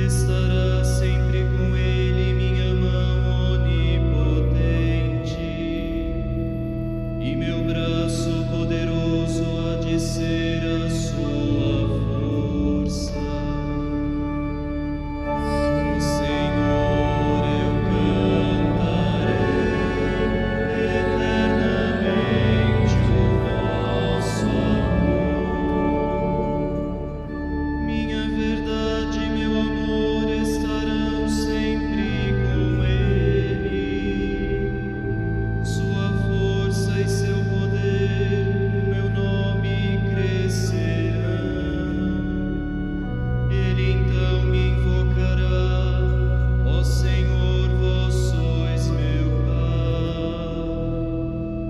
is the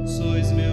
sois meu